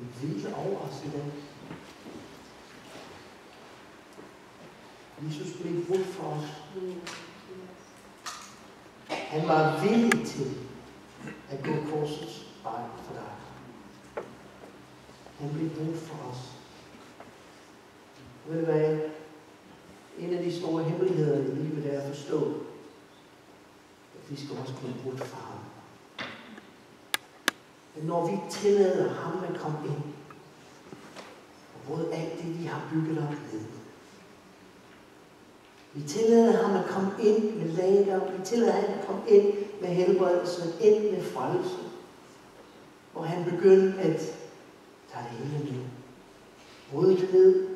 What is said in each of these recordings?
en lille overraskelse. Jesus blev brudt for os. Han var villig til at gå korsets vej for dig. Han blev brudt for os. Ved du hvad? En af de store hemmeligheder i livet er at forstå, at vi skal også blive brudt for ham. Men når vi tillader ham at komme ind, og bryde alt det, vi har bygget op ned, vi tillader ham at komme ind med læger, vi tillader ham at komme ind med helbredelse, ind med frelse, hvor han begynder at tage det hele ned, bryde det ned,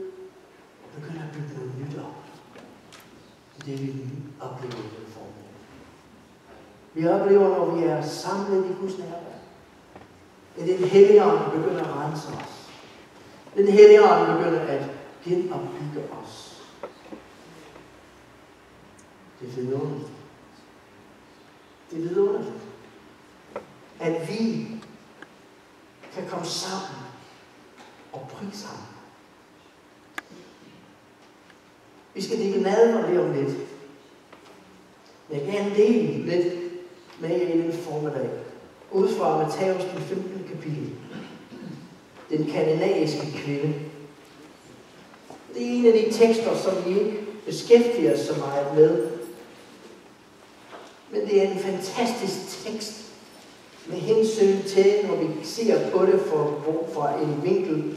og begynder at bygge noget nyt op. Det er det, vi oplever i den form. Vi oplever, når vi er samlet i Guds nærvær, at den hellige ånd begynder at rense os. Den hellige ånd begynder at genopbygge os. Det er vidunderligt. Det er vidunderligt. At vi kan komme sammen og prise ham. Vi skal dele nadver det om lidt. Men jeg kan dele lidt med jer i den formiddag. Ud fra Matthæus 15 kapitel. Den kanadiske kvinde. Det er en af de tekster, som vi ikke beskæftiger os så meget med. Men det er en fantastisk tekst med hensyn til, når vi ser på det fra en vinkel,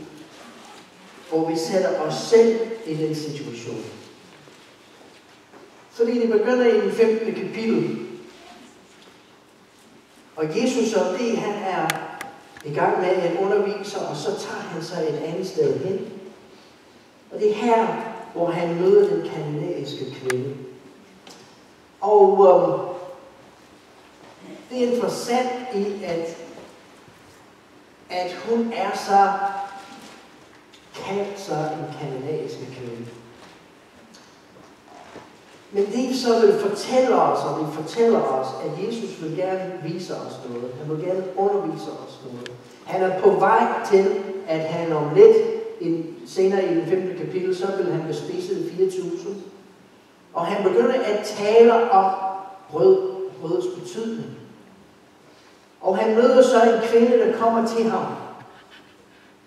hvor vi sætter os selv i den situation. Fordi det begynder i den 15. kapitel. Og Jesus og det, han er i gang med at undervise, og så tager han sig et andet sted hen. Og det er her, hvor han møder den kanadiske kvinde. Og øh, det er interessant i, at, at hun er så kaldt så en kanadiske kvinde. Men det så vil fortælle os, og det fortæller os, at Jesus vil gerne vise os noget. Han vil gerne undervise os noget. Han er på vej til, at han om lidt, en, senere i den 5. kapitel, så vil han bespise 4.000. Og han begynder at tale om brød, brødets betydning. Og han møder så en kvinde, der kommer til ham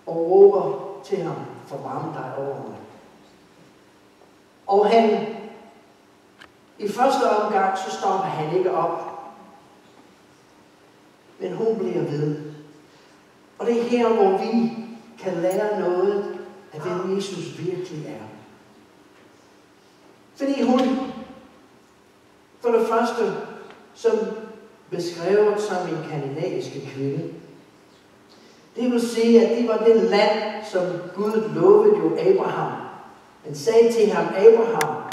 og råber til ham, forvarme dig over mig. Og han i første omgang, så stopper han ikke op. Men hun bliver ved. Og det er her, hvor vi kan lære noget af, hvem Jesus virkelig er. Fordi hun, for det første, som beskrevet som en kanadiske kvinde. Det vil sige, at det var det land, som Gud lovede jo Abraham. Han sagde til ham, Abraham,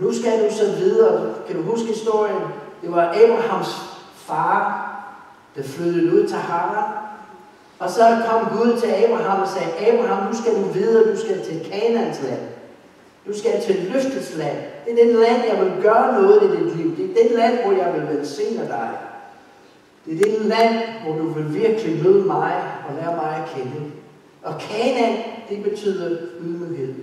nu skal du så videre. Kan du huske historien? Det var Abrahams far, der flyttede ud til Haran. Og så kom Gud til Abraham og sagde, Abraham, nu skal du videre, du skal til Kanans land. Du skal til løftets land. Det er den land, jeg vil gøre noget i dit liv. Det er den land, hvor jeg vil velsigne dig. Det er den land, hvor du vil virkelig møde mig og lære mig at kende. Og Kanaan, det betyder ydmyghed.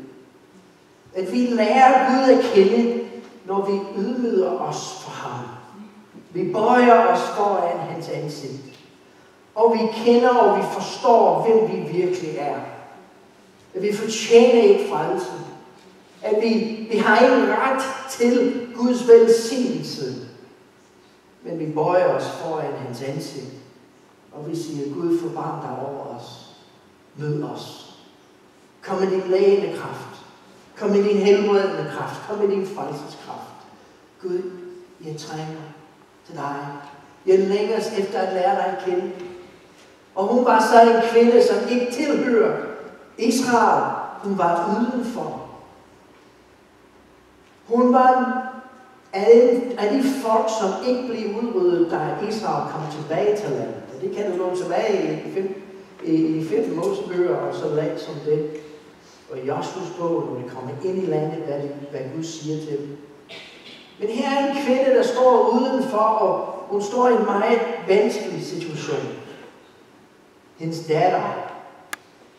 At vi lærer Gud at kende, når vi ydmyder os for ham. Vi bøjer os foran hans ansigt. Og vi kender og vi forstår, hvem vi virkelig er. At vi fortjener ikke frelsen. At vi, vi har ingen ret til Guds velsignelse. Men vi bøjer os foran hans ansigt. Og vi siger, Gud forbarm dig over os. Mød os. Kom med din lægende kraft. Kom med din helbredende kraft. Kom med din frelseskraft. Gud, jeg trænger til dig. Jeg længes efter at lære dig at kende. Og hun var så en kvinde, som ikke tilhører Israel. Hun var udenfor. Hun var af de folk, som ikke blev udryddet, da Israel kom tilbage til landet. Det kan du gå tilbage i fem, i, i fem Mosebøger og så langt som det og i Joshuas bog, når de kommer ind i landet, hvad, det, hvad Gud siger til dem. Men her er en kvinde, der står udenfor, og hun står i en meget vanskelig situation. Hendes datter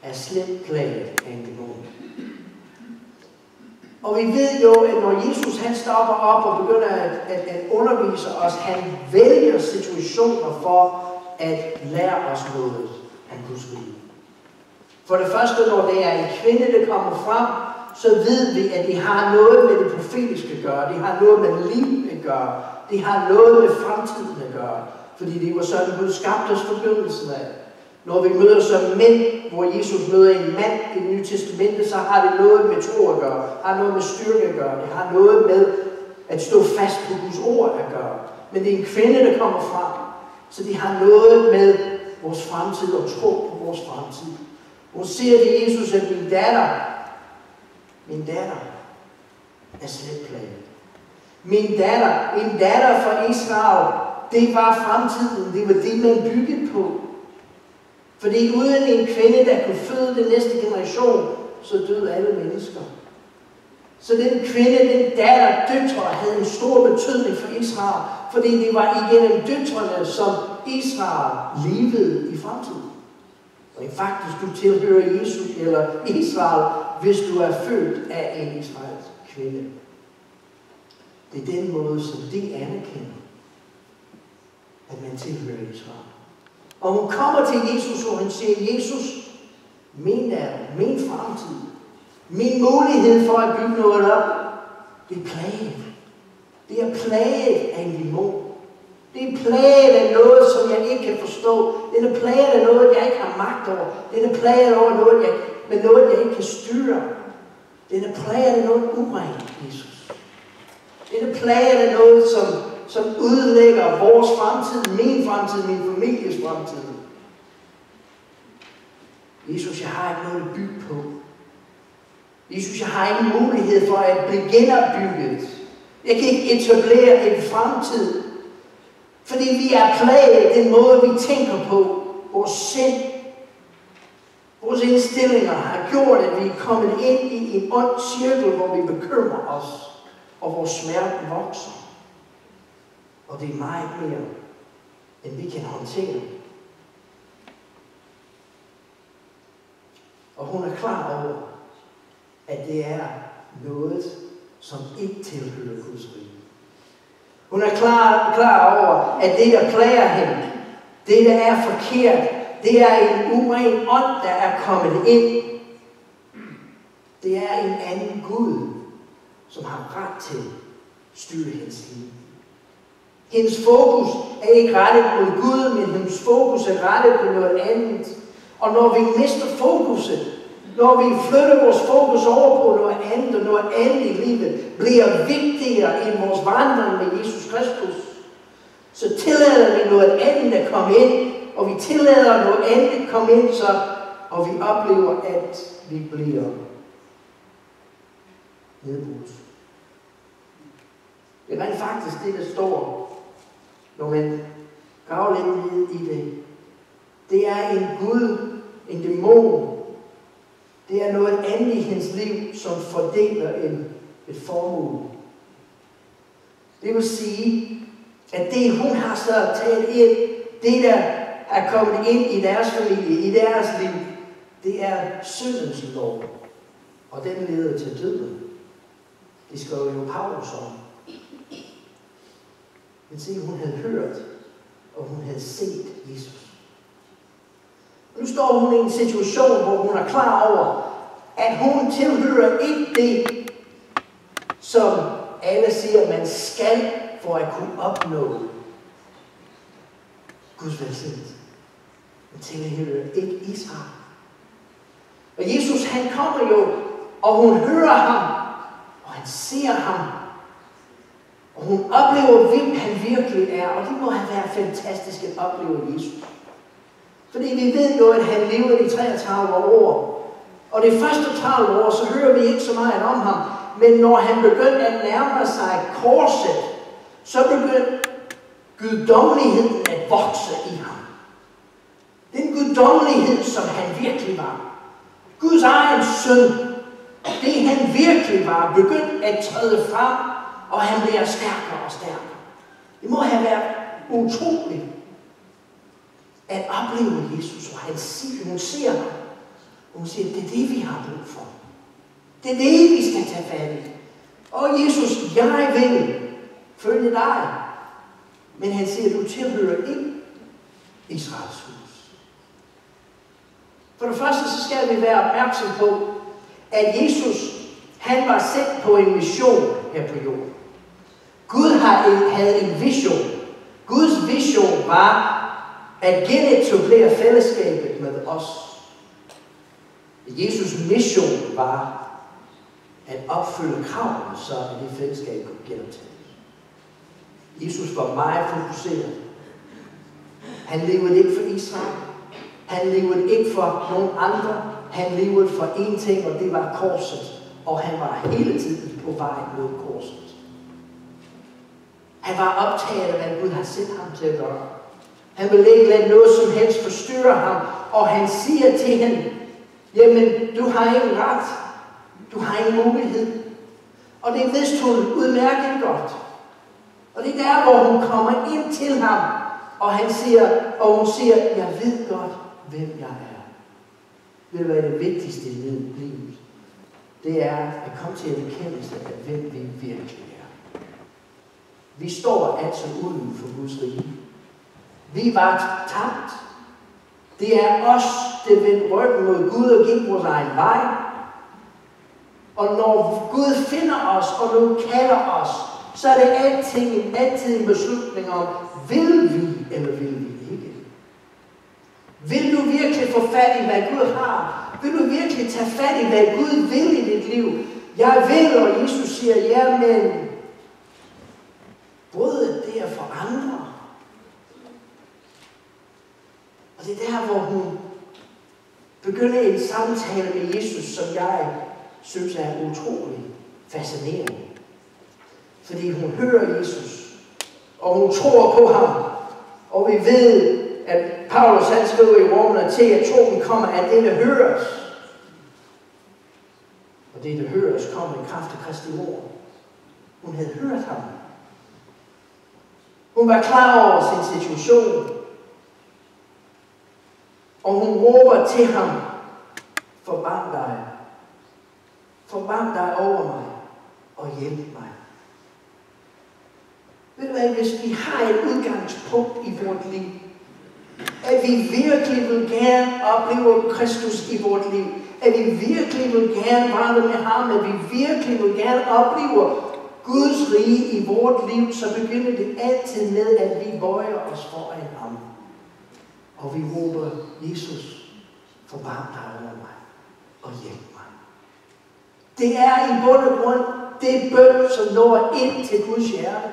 er slemt plaget af en dæmon. Og vi ved jo, at når Jesus han stopper op og begynder at, at, at undervise os, han vælger situationer for at lære os noget han kunne skrive. For det første, når det er en kvinde, der kommer frem, så ved vi, at de har noget med det profetiske at gøre. De har noget med livet at gøre. De har noget med fremtiden at gøre. Fordi det var sådan, Gud skabte os forbindelsen af. Når vi møder som mænd, hvor Jesus møder en mand i det nye testamente, så har det noget med tro at gøre, har noget med styrke at gøre, det har noget med at stå fast på Guds ord at gøre. Men det er en kvinde, der kommer frem, så de har noget med vores fremtid og tro på vores fremtid. Hun siger til Jesus, at min datter, min datter er slet plaget. Min datter, en datter fra Israel, det var fremtiden, det var det, man byggede på. Fordi uden en kvinde, der kunne føde den næste generation, så døde alle mennesker. Så den kvinde, den datter, døtre, havde en stor betydning for Israel, fordi det var igennem døtrene, som Israel levede i fremtiden. Og faktisk, du tilhører Jesus eller Israel, hvis du er født af en israelsk kvinde. Det er den måde, som de anerkender, at man tilhører Israel. Og hun kommer til Jesus, og hun siger, Jesus, min er min fremtid, min mulighed for at bygge noget op, det er plaget. Det er plaget af en dæmon. Det er plaget af noget, som jeg ikke kan forstå. Det er plaget af noget, jeg ikke har magt over. Det er plaget over noget, jeg, med noget, jeg ikke kan styre. Det er plaget af noget urent, Jesus. Det er plaget af noget, som som udlægger vores fremtid, min fremtid, min families fremtid. Jesus, jeg har ikke noget at bygge på. Jesus, jeg har ingen mulighed for at blive genopbygget. Jeg kan ikke etablere en fremtid. Fordi vi er plaget den måde, vi tænker på. Vores sind, vores indstillinger har gjort, at vi er kommet ind i en ond cirkel, hvor vi bekymrer os, og vores smerte vokser. Og det er meget mere, end vi kan håndtere. Og hun er klar over, at det er noget, som ikke tilhører Guds rige. Hun er klar, klar over, at det, der plager hende, det, der er forkert, det er en uren ånd, der er kommet ind. Det er en anden Gud, som har ret til at styre hendes liv. Hendes fokus er ikke rettet mod Gud, men hendes fokus er rettet på noget andet. Og når vi mister fokuset, når vi flytter vores fokus over på noget andet, og noget andet i livet bliver vigtigere end vores vandring med Jesus Kristus, så tillader vi noget andet at komme ind, og vi tillader noget andet at komme ind, så, og vi oplever, at vi bliver nedbrudt. Det er faktisk det, der står når man graver lidt ned i det. Det er en Gud, en dæmon. Det er noget andet i hendes liv, som fordeler en, et formue. Det vil sige, at det hun har så taget ind, det der er kommet ind i deres familie, i deres liv, det er syndens lov. Og den leder til døden. Det skriver jo Paulus om. Men se, hun havde hørt, og hun havde set Jesus. Nu står hun i en situation, hvor hun er klar over, at hun tilhører ikke det, som alle siger, man skal for at kunne opnå Guds velsignelse. Hun tilhører ikke Israel. Og Jesus han kommer jo, og hun hører ham, og han ser ham, og hun oplever, hvem han virkelig er, og det må have været fantastisk at opleve Jesus. Fordi vi ved jo, at han lever i 33 år. Og det første 30 år, så hører vi ikke så meget om ham. Men når han begyndte at nærme sig korset, så begyndte guddommeligheden at vokse i ham. Den guddommelighed, som han virkelig var. Guds egen søn, det han virkelig var, begyndte at træde frem og han bliver stærkere og stærkere. Det må have været utroligt at opleve Jesus, og han siger, hun ser mig. Hun siger, det er det, vi har brug for. Det er det, vi skal tage fat i. Og Jesus, jeg vil følge dig. Men han siger, du tilhører ikke Israels hus. For det første, så skal vi være opmærksom på, at Jesus, han var sendt på en mission her på jorden. Gud havde en vision. Guds vision var at genetablere fællesskabet med os. Jesus mission var at opfylde kravene, så at det fællesskab kunne genoptages. Jesus var meget fokuseret. Han levede ikke for Israel. Han levede ikke for nogen andre. Han levede for én ting, og det var korset. Og han var hele tiden på vej mod korset. Han var optaget af, hvad Gud har sendt ham til at gøre. Han vil ikke lade noget som helst forstyrre ham. Og han siger til hende, jamen, du har ingen ret. Du har ingen mulighed. Og det vidste hun udmærket godt. Og det er der, hvor hun kommer ind til ham, og han siger, og hun siger, jeg ved godt, hvem jeg er. Ved du hvad det vigtigste i livet? Det er at komme til en erkendelse af, hvem vi virkelig er. Vi står altså uden for Guds rige. Vi var tabt. Det er os, der vendte ryggen mod Gud og gik vores egen vej. Og når Gud finder os og nu kalder os, så er det altid, altid en beslutning om, vil vi eller vil vi ikke? Vil du virkelig få fat i, hvad Gud har? Vil du virkelig tage fat i, hvad Gud vil i dit liv? Jeg vil, og Jesus siger, ja, men både det er for andre, og det er der, hvor hun begynder en samtale med Jesus, som jeg synes er utrolig fascinerende. Fordi hun hører Jesus, og hun tror på ham. Og vi ved, at Paulus han skriver i Romerne til, at troen kommer af det, der høres. Og det, der høres, kommer i kraft af Kristi ord. Hun havde hørt ham. Hun var klar over sin situation. Og hun råber til ham, forbarm dig. Forbarm dig over mig og hjælp mig. Ved du hvad, hvis vi har et udgangspunkt i vort liv, at vi virkelig vil gerne opleve Kristus i vort liv, at vi virkelig vil gerne vandre med ham, at vi virkelig vil gerne opleve Guds rige i vort liv, så begynder det altid med, at vi bøjer os foran ham. Og vi råber, Jesus, forbarm dig over mig og hjælp mig. Det er i bund og grund det bøn, som når ind til Guds hjerte.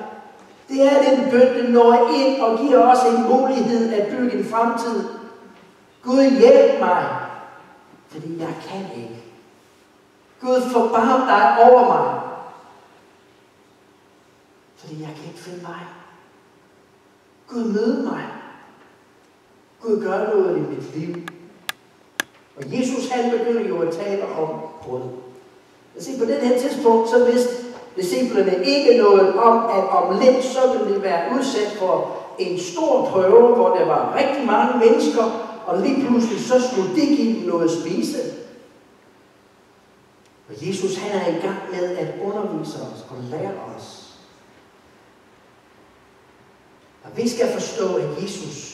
Det er den bøn, der når ind og giver os en mulighed at bygge en fremtid. Gud hjælp mig, fordi jeg kan ikke. Gud forbarm dig over mig, fordi jeg kan ikke finde vej. Gud mød mig. Gud gør noget i mit liv. Og Jesus han begynder jo at tale om brød. se, på det her tidspunkt, så vidste disciplerne ikke noget om, at om lidt så ville de være udsat for en stor prøve, hvor der var rigtig mange mennesker, og lige pludselig så skulle de give dem noget at spise. Og Jesus han er i gang med at undervise os og lære os. Og vi skal forstå, at Jesus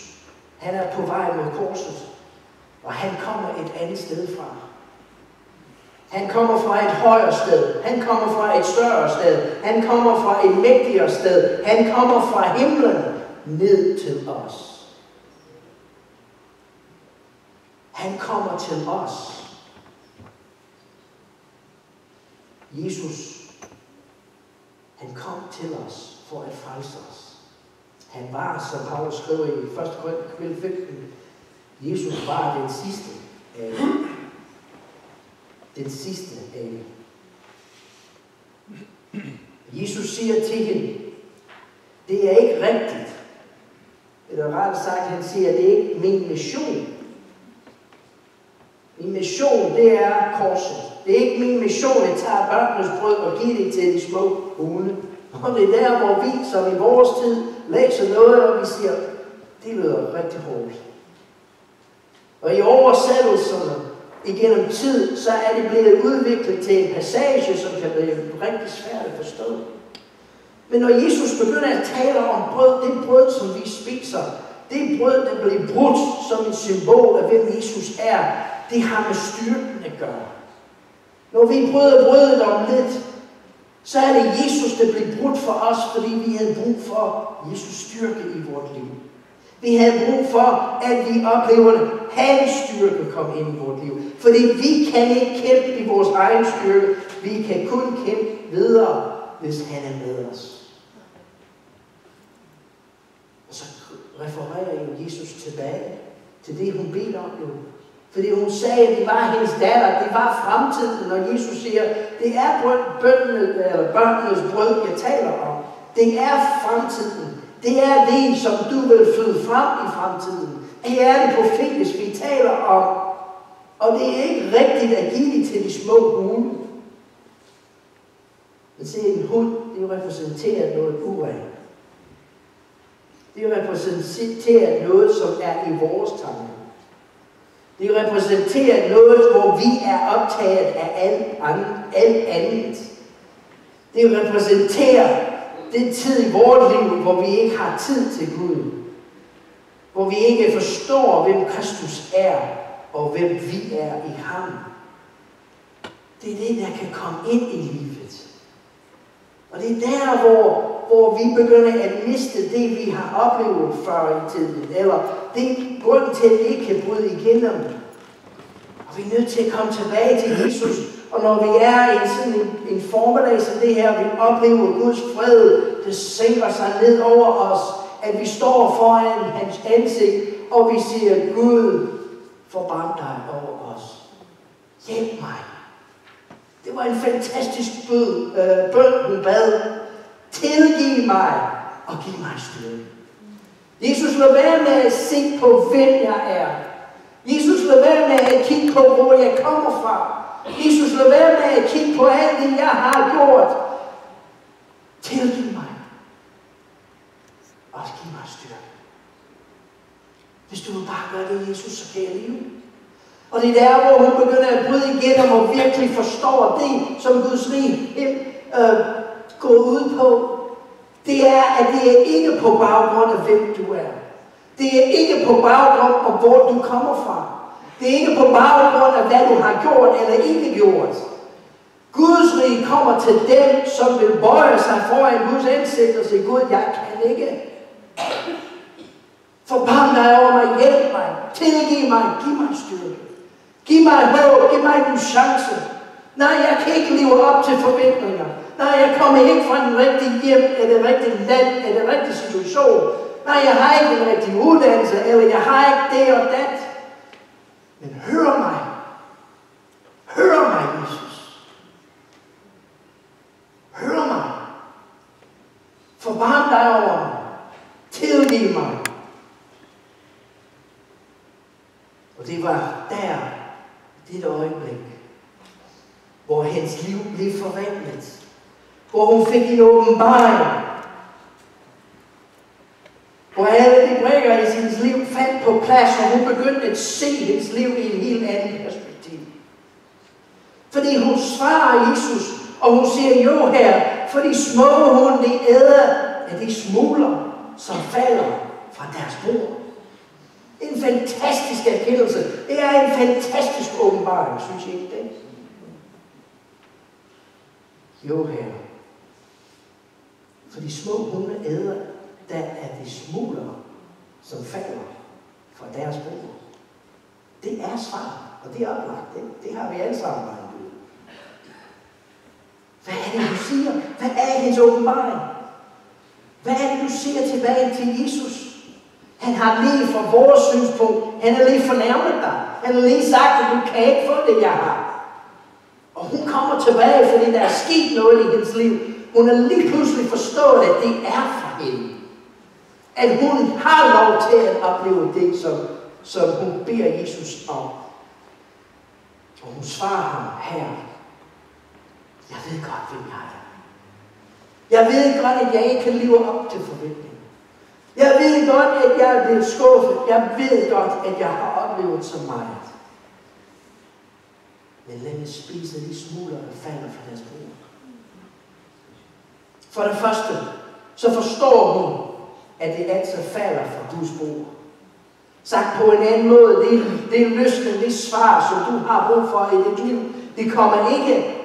han er på vej mod korset, og han kommer et andet sted fra. Han kommer fra et højere sted. Han kommer fra et større sted. Han kommer fra et mægtigere sted. Han kommer fra himlen ned til os. Han kommer til os. Jesus, han kom til os for at frelse os. Han var, som Paulus skriver i 1. Korinther 15, Jesus var den sidste af den sidste af Jesus siger til hende, det er ikke rigtigt. Eller rettere sagt, han siger, det er ikke min mission. Min mission, det er korset. Det er ikke min mission, at tage børnenes brød og give det til de små hunde. Og det er der, hvor vi, som i vores tid, læser noget, og vi siger, det lyder rigtig hårdt. Og i oversættelserne igennem tid, så er det blevet udviklet til en passage, som kan blive rigtig svært at forstå. Men når Jesus begynder at tale om brød, det brød, som vi spiser, det brød, der bliver brudt som et symbol af, hvem Jesus er, det har med styrken at gøre. Når vi bryder brødet om lidt, så er det Jesus, der blev brudt for os, fordi vi havde brug for Jesus styrke i vores liv. Vi havde brug for, at vi oplever, at hans styrke kom ind i vores liv. Fordi vi kan ikke kæmpe i vores egen styrke. Vi kan kun kæmpe videre, hvis han er med os. Og så refererer Jesus tilbage til det, hun beder om jo. Fordi hun sagde, at det var hendes datter, det var fremtiden, når Jesus siger, det er bøndene, eller børnenes brød, jeg taler om. Det er fremtiden. Det er det, som du vil føde frem i fremtiden. Det er det profetisk, vi taler om. Og det er ikke rigtigt at give det til de små hunde. Men se, en hund, det repræsenterer noget urent. Det repræsenterer noget, som er i vores tanker. Det repræsenterer noget, hvor vi er optaget af alt andet. Alt andet. Det repræsenterer den tid i vores liv, hvor vi ikke har tid til Gud. Hvor vi ikke forstår, hvem Kristus er, og hvem vi er i ham. Det er det, der kan komme ind i livet. Og det er der, hvor, hvor vi begynder at miste det, vi har oplevet før i tiden. Eller det grunden til, at vi ikke kan bryde igennem. Og vi er nødt til at komme tilbage til Jesus. Og når vi er i sådan en, en formiddag som det her, vi oplever Guds fred, det sænker sig ned over os, at vi står foran hans ansigt, og vi siger, Gud, forbarm dig over os. Hjælp mig. Det var en fantastisk bød, øh, bøn, hun bad. Tilgiv mig og giv mig styrke. Jesus, lad være med at se på, hvem jeg er. Jesus, lad være med at kigge på, hvor jeg kommer fra. Jesus, lad være med at kigge på alt det, jeg har gjort. Tilgiv mig. Og giv mig styrke. Hvis du vil bare gøre det, Jesus, så kan jeg leve. Og det er der, hvor hun begynder at bryde igennem og virkelig forstår det, som Guds rig øh, går ud på. Det er, at det er ikke på baggrund af, hvem du er. Det er ikke på baggrund af, hvor du kommer fra. Det er ikke på baggrund af, hvad du har gjort eller ikke gjort. Guds rige kommer til dem, som vil bøje sig foran Guds ansigt og sige, Gud, jeg kan ikke. Forbarm dig over mig, hjælp mig, tilgiv mig, giv mig styrke. Giv mig håb, giv mig en chance. Nej, jeg kan ikke leve op til forventninger. Nej, jeg kommer ikke fra den rigtige hjem, eller det rigtige land, eller den rigtige situation. Nej, jeg har ikke den rigtige uddannelse, eller jeg har ikke det og det. Men hør mig. Hør mig, Jesus. Hør mig. Forbarm dig over mig. Tilgiv mig. Og det var der, det øjeblik, hvor hendes liv blev forvandlet. Hvor hun fik en åbenbaring. Hvor alle de brækker i hendes liv fandt på plads, og hun begyndte at se hendes liv i en helt anden perspektiv. Fordi hun svarer Jesus, og hun siger, jo her, for de små hunde, de æder af de smuler, som falder fra deres bord. En fantastisk erkendelse. Det er en fantastisk åbenbaring, synes jeg ikke det? Jo, herre. For de små hunde æder, der er de smuler, som falder fra deres bord. Det er svar, og det er oplagt. Det, det har vi alle sammen regnet ud. Hvad er det, du siger? Hvad er hendes åbenbaring? Hvad er det, du siger tilbage til Jesus? Han har lige fra vores synspunkt, han har lige fornærmet dig. Han har lige sagt, at du kan ikke få det, jeg har. Og hun kommer tilbage, fordi der er sket noget i hendes liv. Hun har lige pludselig forstået, at det er for hende. At hun har lov til at opleve det, som, som hun beder Jesus om. Og hun svarer ham her. Jeg ved godt, hvem jeg er. Jeg ved godt, at jeg ikke kan leve op til forventningen. Jeg ved godt, at jeg er blevet skuffet. Jeg ved godt, at jeg har oplevet så meget. Men lad mig spise de smuler, der falder fra deres bord. For det første, så forstår hun, at det altid falder fra Guds bord. Sagt på en anden måde, det, det er løsning, det svar, som du har brug for i dit liv. Det kommer ikke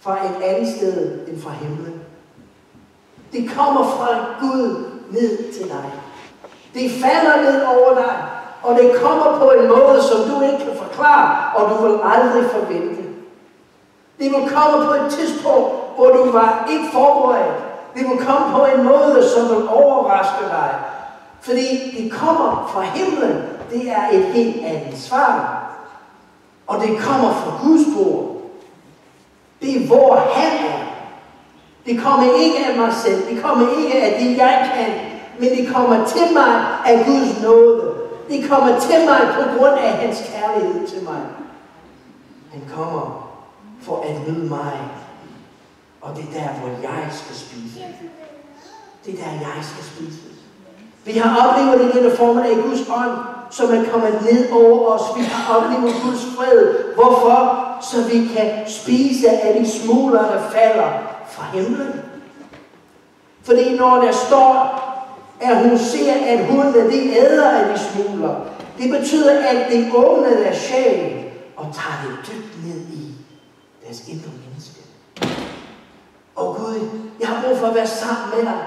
fra et andet sted end fra himlen. Det kommer fra Gud ned til dig. Det falder ned over dig, og det kommer på en måde, som du ikke kan forklare, og du vil aldrig forvente. Det vil komme på et tidspunkt, hvor du var ikke forberedt. Det vil komme på en måde, som vil overraske dig. Fordi det kommer fra himlen. Det er et helt andet svar. Og det kommer fra Guds bord. Det er hvor han er. Det kommer ikke af mig selv. Det kommer ikke af det, jeg kan. Men det kommer til mig af Guds nåde. Det kommer til mig på grund af hans kærlighed til mig. Han kommer for at møde mig. Og det er der, hvor jeg skal spise. Det er der, jeg skal spise. Vi har oplevet det denne formiddag i Guds ånd, som er kommet ned over os. Vi har oplevet Guds fred. Hvorfor? Så vi kan spise af de smuler, der falder fra himlen. Fordi når der står, at hun ser, at hundene de æder af de smuler, det betyder, at det åbner deres sjæl og tager det dybt deres indre menneske. Og Gud, jeg har brug for at være sammen med dig.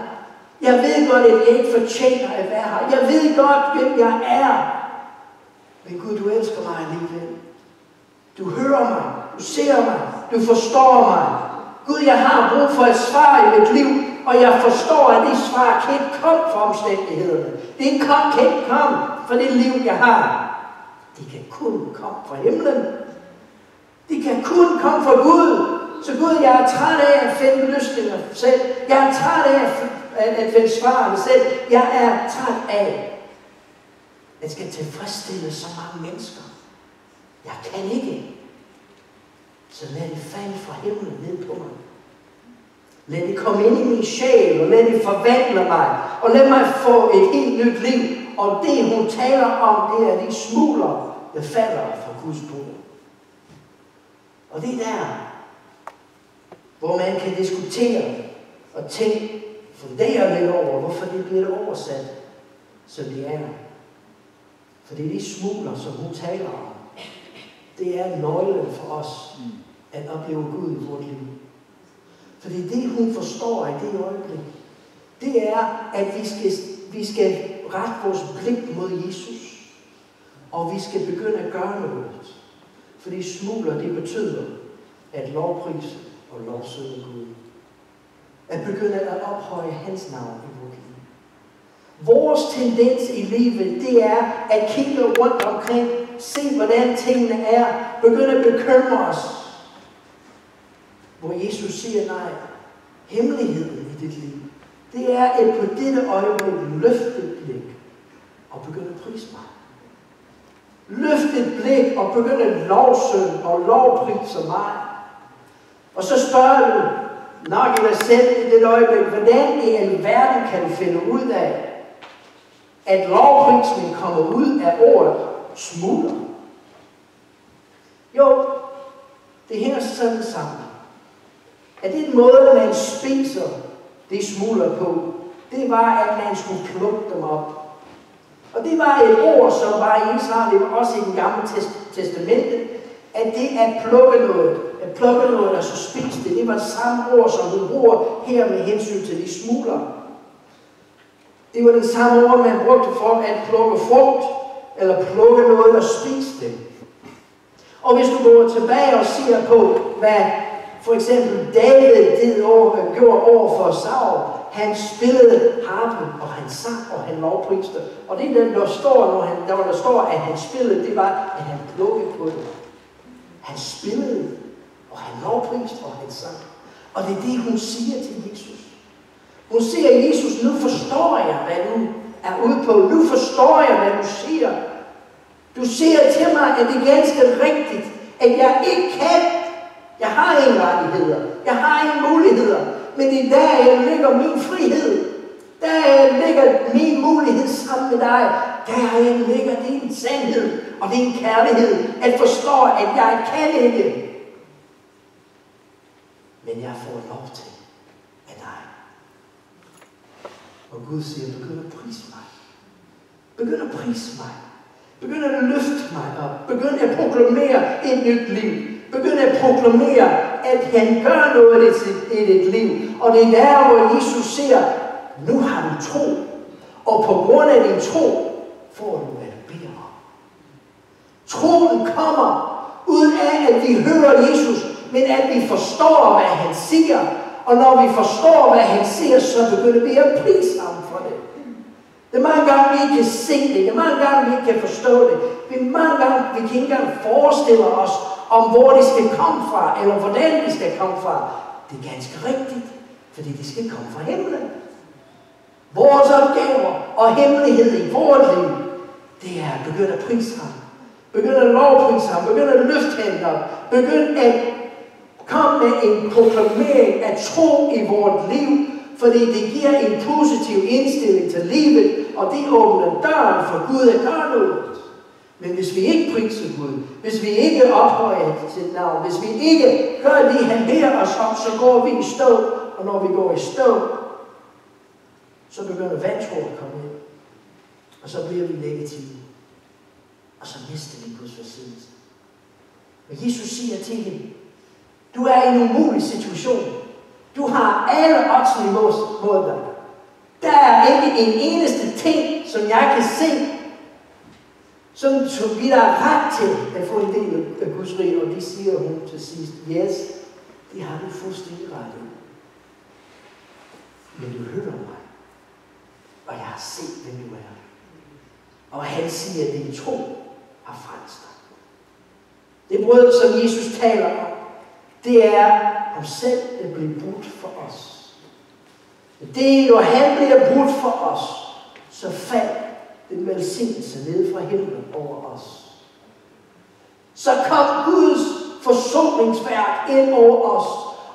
Jeg ved godt, at jeg ikke fortjener at være her. Jeg ved godt, hvem jeg er. Men Gud, du elsker mig alligevel. Du hører mig. Du ser mig. Du forstår mig. Gud, jeg har brug for et svar i mit liv, og jeg forstår, at det svar kan ikke komme fra omstændighederne. Det kan, kan ikke komme fra det liv, jeg har. Det kan kun komme fra himlen. Det kan kun komme fra Gud. Så Gud, jeg er træt af at finde løsninger selv. Jeg er træt af at, at finde svarene selv. Jeg er træt af at skal tilfredsstille så mange mennesker. Jeg kan ikke. Så lad det falde fra himlen ned på mig. Lad det komme ind i min sjæl, og lad det forvandle mig, og lad mig få et helt nyt liv. Og det, hun taler om, det er de smuler, der falder fra Guds bord. Og det er der, hvor man kan diskutere og tænke, fundere lidt over, hvorfor det bliver oversat, som det er. For det er de smuler, som hun taler om. Det er nøglen for os at opleve Gud i vores liv. Fordi det, hun forstår i det øjeblik, det er, at vi skal, vi skal rette vores blik mod Jesus. Og vi skal begynde at gøre noget. Fordi smuler, det betyder at lovprise og lovsøge Gud. At begynde at ophøje hans navn i vores liv. Vores tendens i livet, det er at kigge rundt omkring, se hvordan tingene er, begynde at bekymre os. Hvor Jesus siger nej. Hemmeligheden i dit liv, det er at på dette øjeblik løfte et blik og begynde at prise mig. Løft et blik og begynd at lovsøge og lovprise mig. Og så spørger du nok i dig selv i det øjeblik, hvordan i alverden kan du finde ud af, at lovprisning kommer ud af ordet smutter? Jo, det hænger sådan sammen. At den måde, man spiser det smuler på, det var, at man skulle plukke dem op. Og det var et ord, som var i Israel, var også i den gamle testamente, at det at plukke noget, at plukke noget, altså så spise det, det var samme ord, som hun bruger her med hensyn til de smugler. Det var det samme ord, man brugte for at plukke frugt, eller plukke noget og spise det. Og hvis du går tilbage og ser på, hvad for eksempel David det over, gjorde over for Saul, han spillede harpen, og han sang, og han lovpriste. Og det, der står, når, han, der, der står, at han spillede, det var, at han plukkede på det. Han spillede, og han lovpriste, og han sang. Og det er det, hun siger til Jesus. Hun siger, Jesus, nu forstår jeg, hvad du er ude på. Nu forstår jeg, hvad du siger. Du siger til mig, at det er ganske rigtigt, at jeg ikke kan. Jeg har ingen rettigheder. Jeg har ingen muligheder. Men i dag ligger min frihed. Der ligger min mulighed sammen med dig. Der ligger din sandhed og din kærlighed, at forstå, at jeg kan ikke. Men jeg får lov til af dig. Og Gud siger, begynd at prise mig. Begynd at prise mig. Begynd at løfte mig op. Begynd at proklamere et nyt liv. Begynd at proklamere, at han gør noget i dit liv. Og det er der, hvor Jesus siger, nu har du tro. Og på grund af din tro, får du, hvad du beder om. Troen kommer ud af, at vi hører Jesus, men at vi forstår, hvad han siger. Og når vi forstår, hvad han siger, så begynder vi at prise ham for det. Det er mange gange, vi ikke kan se det. Det er mange gange, vi ikke kan forstå det. Det er mange gange, vi kan ikke engang forestille os, om hvor de skal komme fra, eller hvordan de skal komme fra. Det er ganske rigtigt, fordi det skal komme fra himlen. Vores opgaver og hemmelighed i vores liv, det er at begynde at prise ham. Begynde at lovprise ham. Begynde at løfte hende op. Begynde at komme med en proklamering af tro i vores liv, fordi det giver en positiv indstilling til livet, og det åbner døren for Gud at gøre noget. Men hvis vi ikke priser Gud, hvis vi ikke ophøjer sit navn, hvis vi ikke gør det, han beder os om, så går vi i stå. Og når vi går i stå, så begynder vantro at komme ind. Og så bliver vi negative. Og så mister vi Guds forsidelse. Men Jesus siger til hende, du er i en umulig situation. Du har alle oddsene mod dig. Der er ikke en eneste ting, som jeg kan se, som, som vi der er ret til at få en del af Guds rige, og det siger hun til sidst, yes, det har du fuldstændig ret i. Men du hører mig, og jeg har set, hvem du er. Og han siger, at din tro har frelst dig. Det brød, som Jesus taler om, det er ham selv, der bliver brudt for os. Det er jo, han bliver brudt for os, så faldt en velsignelse ned fra himlen over os. Så kom Guds forsoningsværk ind over os,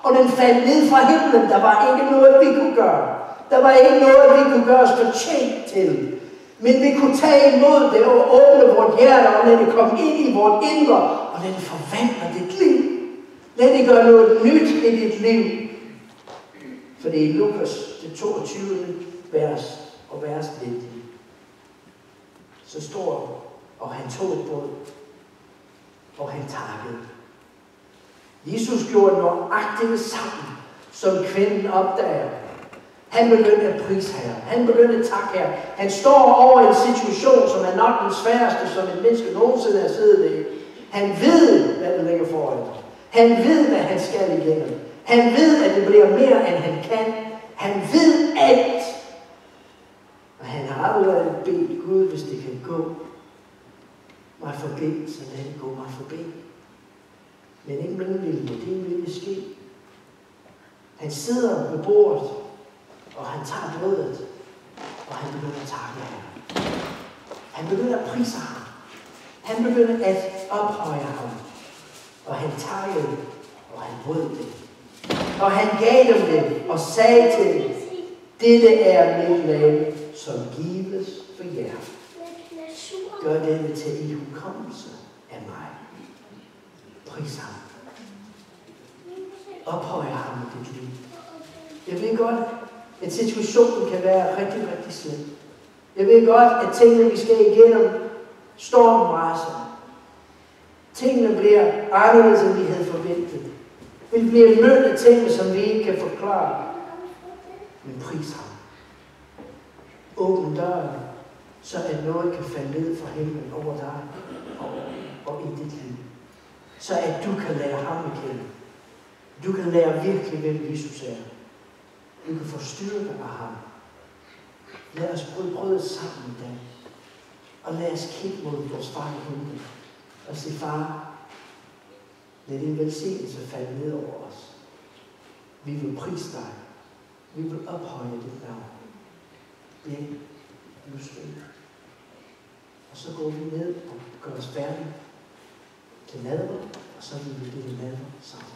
og den faldt ned fra himlen. Der var ikke noget, vi kunne gøre. Der var ikke noget, vi kunne gøre os fortjent til. Men vi kunne tage imod det og åbne vores hjerte og lade det komme ind i vores indre og lade det forvandle dit liv. Lad det gøre noget nyt i dit liv. For det er Lukas, det 22. vers og vers 19. Så stor, og han tog et brød, og han takkede. Jesus gjorde nøjagtigt det samme, som kvinden opdager. Han begyndte at prise her. Han begyndte at takke her. Han står over en situation, som er nok den sværeste, som et menneske nogensinde har siddet i. Han ved, hvad der ligger foran Han ved, hvad han skal igennem. Han ved, at det bliver mere, end han kan. Han ved alt. Og han har allerede bedt Gud, hvis det kan gå mig forbi, så lad det gå mig forbi. Men ikke min vilje, din vilje ske. Han sidder ved bordet, og han tager brødet, og han begynder at takke ham. Han begynder at prise ham. Han begynder at ophøje ham. Og han takkede, og han brød det. Og han gav dem det, og sagde til dem, dette er mit land, som gives for jer. Gør dette til i hukommelse af mig. Pris ham. Ophøj ham i dit liv. Jeg ved godt, at situationen kan være rigtig, rigtig slem. Jeg ved godt, at tingene, vi skal igennem, stormen raser. Tingene bliver anderledes, end vi havde forventet. Vi bliver mødt af ting, som vi ikke kan forklare. Men pris ham. Åbn døren, så at noget kan falde ned fra himlen over dig og, og i dit liv. Så at du kan lære ham at kende. Du kan lære virkelig, hvem Jesus er. Du kan få styrke af ham. Lad os bryde brødet sammen i dag. Og lad os kigge mod vores far i himlen. Og sige, far, lad din velsignelse falde ned over os. Vi vil prise dig. Vi vil ophøje dit navn. Det du støtte. Og så går vi ned og gør os færdige til nadver, og så vil vi dele nadver sammen.